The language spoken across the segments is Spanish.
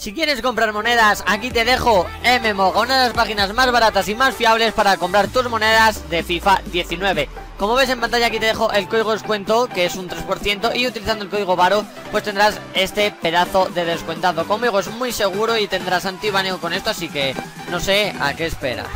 Si quieres comprar monedas, aquí te dejo MMOGA, una de las páginas más baratas y más fiables para comprar tus monedas de FIFA 19. Como ves en pantalla aquí te dejo el código descuento, que es un 3%, y utilizando el código VARO, pues tendrás este pedazo de descuentado. Conmigo es muy seguro y tendrás antibaneo con esto, así que no sé a qué esperas.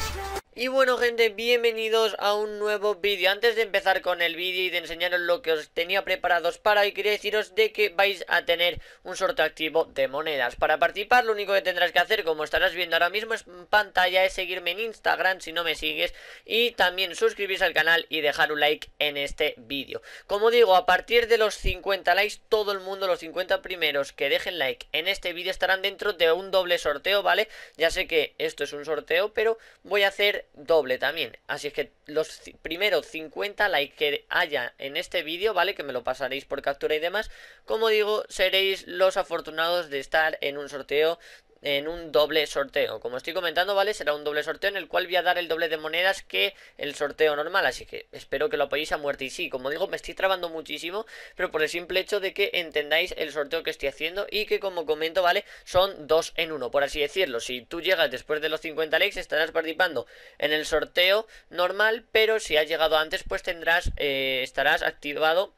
Y bueno gente, bienvenidos a un nuevo vídeo. Antes de empezar con el vídeo y de enseñaros lo que os tenía preparados para hoy Quería deciros de que vais a tener un sorteo activo de monedas. Para participar lo único que tendrás que hacer, como estarás viendo ahora mismo en pantalla Es seguirme en Instagram si no me sigues Y también suscribirse al canal y dejar un like en este vídeo. Como digo, a partir de los 50 likes Todo el mundo, los 50 primeros que dejen like en este vídeo Estarán dentro de un doble sorteo, ¿vale? Ya sé que esto es un sorteo, pero voy a hacer doble también. Así es que los primeros 50 likes que haya en este vídeo, ¿vale? Que me lo pasaréis por captura y demás. Como digo, seréis los afortunados de estar en un sorteo en un doble sorteo. Como estoy comentando, ¿vale? Será un doble sorteo en el cual voy a dar el doble de monedas que el sorteo normal. Así que espero que lo apoyéis a muerte. Y sí, como digo, me estoy trabando muchísimo, pero por el simple hecho de que entendáis el sorteo que estoy haciendo y que, como comento, ¿vale? Son dos en uno, por así decirlo. Si tú llegas después de los 50 likes, estarás participando en el sorteo normal, pero si has llegado antes, pues tendrás, eh, estarás activado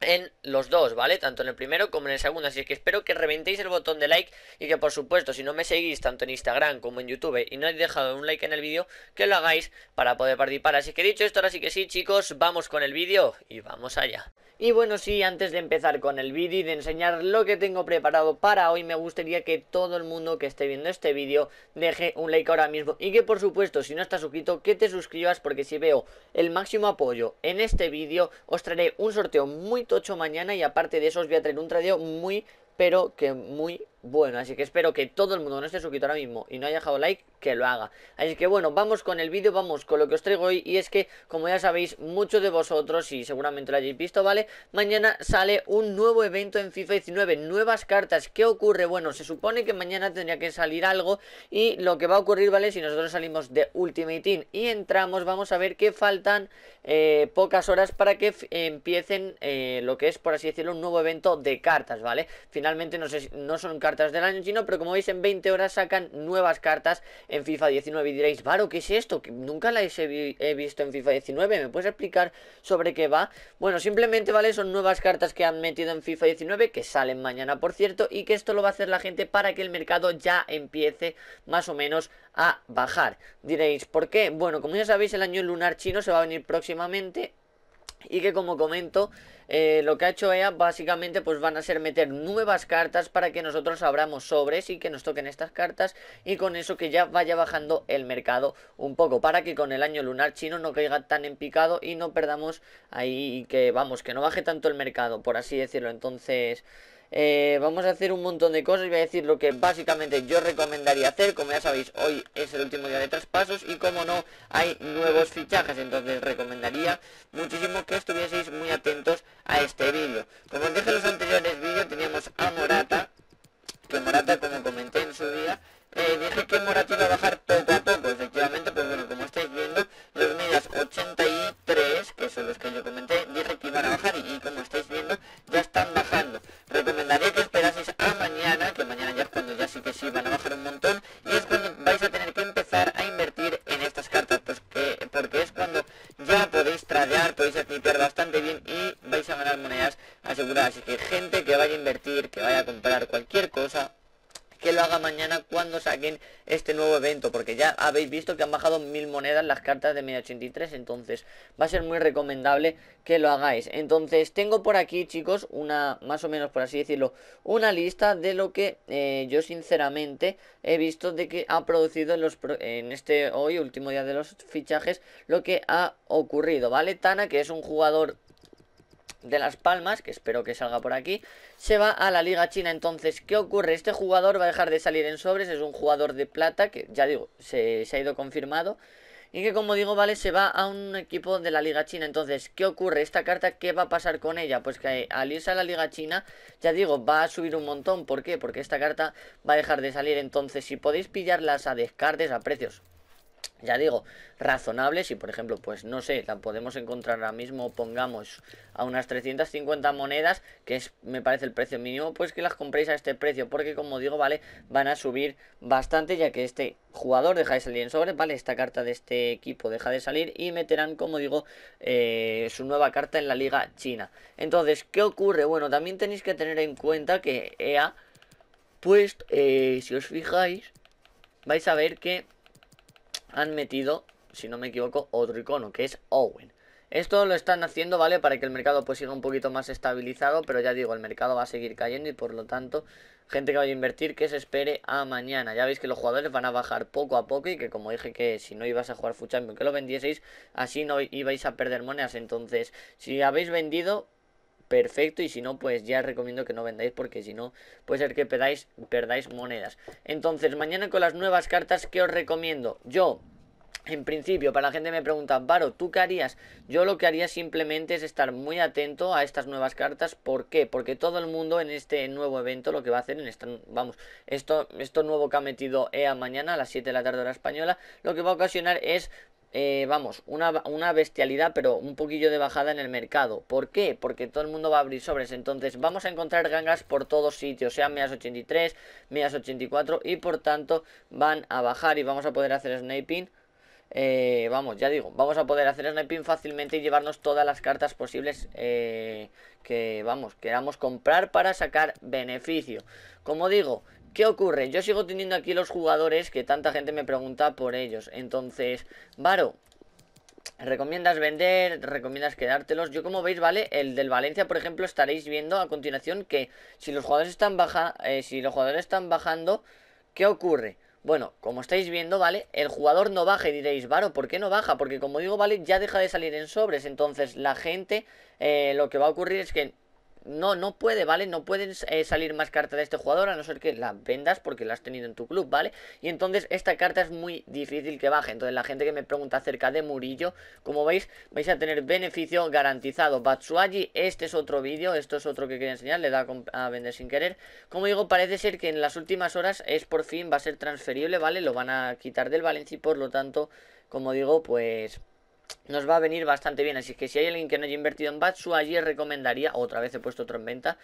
en los dos, ¿vale? Tanto en el primero como en el segundo. Así que espero que reventéis el botón de like Y que por supuesto, si no me seguís tanto en Instagram como en YouTube Y no habéis dejado un like en el vídeo Que lo hagáis para poder participar. Así que dicho esto, ahora sí que sí, chicos Vamos con el vídeo y vamos allá y bueno, sí, antes de empezar con el vídeo y de enseñar lo que tengo preparado para hoy, me gustaría que todo el mundo que esté viendo este vídeo deje un like ahora mismo y que por supuesto, si no estás suscrito, que te suscribas porque si veo el máximo apoyo en este vídeo, os traeré un sorteo muy tocho mañana y aparte de eso os voy a traer un tradeo muy, pero que muy bueno, así que espero que todo el mundo no esté suscrito ahora mismo y no haya dejado like, que lo haga. Así que bueno, vamos con el vídeo, vamos con lo que os traigo hoy y es que, como ya sabéis, muchos de vosotros, y seguramente lo hayáis visto, ¿vale? Mañana sale un nuevo evento en FIFA 19, nuevas cartas. ¿Qué ocurre? Bueno, se supone que mañana tendría que salir algo y lo que va a ocurrir, ¿vale? Si nosotros salimos de Ultimate Team y entramos, vamos a ver que faltan eh, pocas horas para que empiecen eh, lo que es, por así decirlo, un nuevo evento de cartas, ¿vale? Finalmente no, sé, no son cartas cartas del año chino, pero como veis en 20 horas sacan nuevas cartas en FIFA 19 y diréis, Varo, ¿qué es esto? Que nunca la he visto en FIFA 19, ¿me puedes explicar sobre qué va? Bueno, simplemente, ¿vale? Son nuevas cartas que han metido en FIFA 19, que salen mañana, por cierto, y que esto lo va a hacer la gente para que el mercado ya empiece más o menos a bajar. Diréis, ¿por qué? Bueno, como ya sabéis, el año lunar chino se va a venir próximamente y que como comento eh, lo que ha hecho EA básicamente pues van a ser meter nuevas cartas para que nosotros abramos sobres y que nos toquen estas cartas y con eso que ya vaya bajando el mercado un poco para que con el año lunar chino no caiga tan en picado y no perdamos ahí que vamos que no baje tanto el mercado por así decirlo. Entonces eh, vamos a hacer un montón de cosas y voy a decir lo que básicamente yo recomendaría hacer. Como ya sabéis, hoy es el último día de traspasos y como no, hay nuevos fichajes. Entonces recomendaría muchísimo que estuvieseis muy atentos a este vídeo. Como os dije en los anteriores vídeos, teníamos a Morata, que Morata, como comenté en su día, eh, dije que Morata iba a bajar poco a poco. Así que gente que vaya a invertir, que vaya a comprar cualquier cosa, que lo haga mañana cuando saquen este nuevo evento, porque ya habéis visto que han bajado mil monedas las cartas de media 83, entonces va a ser muy recomendable que lo hagáis. Entonces tengo por aquí, chicos, una, más o menos por así decirlo, una lista de lo que eh, yo sinceramente he visto de que ha producido en, los, en este hoy, último día de los fichajes, lo que ha ocurrido, ¿vale? Tana, que es un jugador de Las Palmas, que espero que salga por aquí, se va a la Liga China. Entonces, ¿qué ocurre? Este jugador va a dejar de salir en sobres, es un jugador de plata, que ya digo, se, ha ido confirmado. Y que como digo, vale, se va a un equipo de la Liga China. Entonces, ¿qué ocurre? Esta carta, ¿qué va a pasar con ella? Pues que al irse a la Liga China, ya digo, va a subir un montón. ¿Por qué? Porque esta carta va a dejar de salir. Entonces, si podéis pillarlas a descartes, a precios ya digo, razonable, si por ejemplo, pues no sé, la podemos encontrar ahora mismo, pongamos a unas 350 monedas, que es, me parece el precio mínimo, pues que las compréis a este precio, porque como digo, vale, van a subir bastante, ya que este jugador deja de salir en sobre, vale, esta carta de este equipo deja de salir y meterán, como digo, eh, su nueva carta en la liga china. Entonces, ¿qué ocurre? Bueno, también tenéis que tener en cuenta que EA, pues, eh, si os fijáis, vais a ver que han metido, si no me equivoco, otro icono, que es Owen. Esto lo están haciendo, ¿vale? Para que el mercado pues siga un poquito más estabilizado, pero ya digo, el mercado va a seguir cayendo y por lo tanto, gente que vaya a invertir, que se espere a mañana. Ya veis que los jugadores van a bajar poco a poco y que como dije que si no ibas a jugar Full que lo vendieseis, así no ibais a perder monedas. Entonces, si habéis vendido, perfecto y si no pues ya recomiendo que no vendáis porque si no puede ser que perdáis, perdáis monedas entonces mañana con las nuevas cartas que os recomiendo yo en principio, para la gente me pregunta, Varo, ¿tú qué harías? Yo lo que haría simplemente es estar muy atento a estas nuevas cartas. ¿Por qué? Porque todo el mundo en este nuevo evento lo que va a hacer en esta, vamos, esto, esto nuevo que ha metido EA mañana a las 7 de la tarde hora española, lo que va a ocasionar es eh, vamos, una, una, bestialidad, pero un poquillo de bajada en el mercado. ¿Por qué? Porque todo el mundo va a abrir sobres. Entonces vamos a encontrar gangas por todos sitios, sean MEAS 83, MEAS 84 y por tanto van a bajar y vamos a poder hacer sniping. Eh, vamos, ya digo, vamos a poder hacer sniping fácilmente y llevarnos todas las cartas posibles eh, que, vamos, queramos comprar para sacar beneficio. Como digo, ¿Qué ocurre? Yo sigo teniendo aquí los jugadores que tanta gente me pregunta por ellos. Entonces, Varo, ¿recomiendas vender? ¿Recomiendas quedártelos? Yo como veis, ¿vale? El del Valencia, por ejemplo, estaréis viendo a continuación que si los jugadores están, baja, eh, si los jugadores están bajando, ¿qué ocurre? Bueno, como estáis viendo, ¿vale? El jugador no baja y diréis, Varo, ¿por qué no baja? Porque como digo, ¿vale? Ya deja de salir en sobres. Entonces la gente, eh, lo que va a ocurrir es que no, no puede, ¿vale? No pueden eh, salir más cartas de este jugador a no ser que la vendas porque la has tenido en tu club, ¿vale? Y entonces esta carta es muy difícil que baje. Entonces la gente que me pregunta acerca de Murillo, como veis, vais a tener beneficio garantizado. Batsuagi, este es otro vídeo, esto es otro que quería enseñar, le da a vender sin querer. Como digo, parece ser que en las últimas horas es por fin, va a ser transferible, ¿vale? Lo van a quitar del Valencia y por lo tanto, como digo, pues nos va a venir bastante bien. Así que si hay alguien que no haya invertido en Batsu, allí recomendaría, otra vez he puesto otro en venta,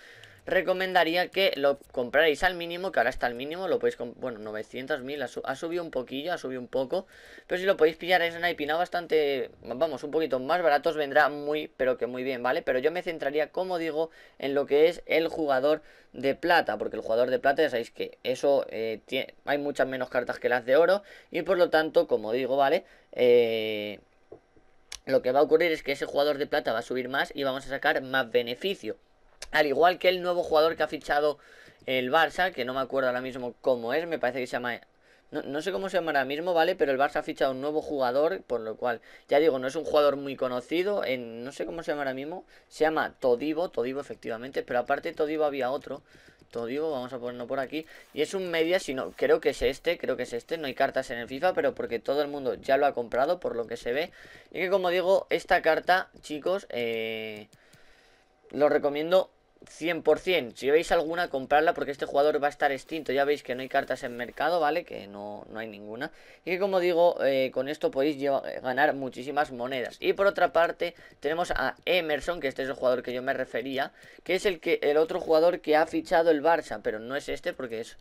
recomendaría que lo comprarais al mínimo, que ahora está al mínimo, lo podéis, bueno, 900.000, ha, subido un poquillo, ha subido un poco, pero si lo podéis pillar es una bastante, vamos, un poquito más baratos, vendrá muy, pero que muy bien, ¿vale? Pero yo me centraría, como digo, en lo que es el jugador de plata, porque el jugador de plata ya sabéis que eso, eh, hay muchas menos cartas que las de oro, y por lo tanto, como digo, ¿vale? Eh lo que va a ocurrir es que ese jugador de plata va a subir más y vamos a sacar más beneficio. Al igual que el nuevo jugador que ha fichado el Barça, que no me acuerdo ahora mismo cómo es, me parece que se llama... No, sé cómo se llama ahora mismo, ¿vale? Pero el Barça ha fichado un nuevo jugador, por lo cual, ya digo, no es un jugador muy conocido, en, no sé cómo se llama ahora mismo, se llama Todivo, Todivo efectivamente, pero aparte de Todivo había otro, Todivo, vamos a ponerlo por aquí. Y es un media, si no, creo que es este, creo que es este. No hay cartas en el FIFA, pero porque todo el mundo ya lo ha comprado, por lo que se ve. Y que como digo, esta carta, chicos, eh, lo recomiendo 100%, si veis alguna, comprarla porque este jugador va a estar extinto. Ya veis que no hay cartas en mercado, ¿vale? Que no, no hay ninguna. Y como digo, eh, con esto podéis ganar muchísimas monedas. Y por otra parte, tenemos a Emerson, que este es el jugador que yo me refería. Que es el, que, el otro jugador que ha fichado el Barça, pero no es este porque es...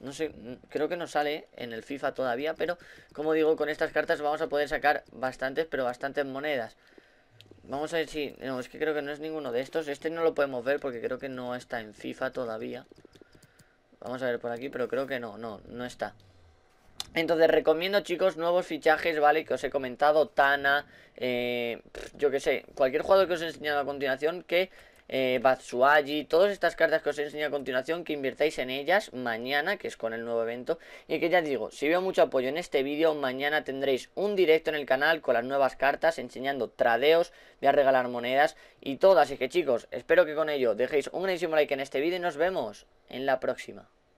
No sé, creo que no sale en el FIFA todavía, pero como digo, con estas cartas vamos a poder sacar bastantes, pero bastantes monedas. Vamos a ver si... No, es que creo que no es ninguno de estos. Este no lo podemos ver porque creo que no está en FIFA todavía. Vamos a ver por aquí, pero creo que no, no, no está. Entonces recomiendo chicos nuevos fichajes, ¿vale? Que os he comentado, Tana, eh, yo que sé, cualquier jugador que os he enseñado a continuación que eh, Batsuagi, todas estas cartas que os he enseñado a continuación, que invirtáis en ellas mañana, que es con el nuevo evento. Y que ya digo, si veo mucho apoyo en este vídeo, mañana tendréis un directo en el canal con las nuevas cartas, enseñando tradeos, voy a regalar monedas y todo. Así que chicos, espero que con ello dejéis un grandísimo like en este vídeo y nos vemos en la próxima.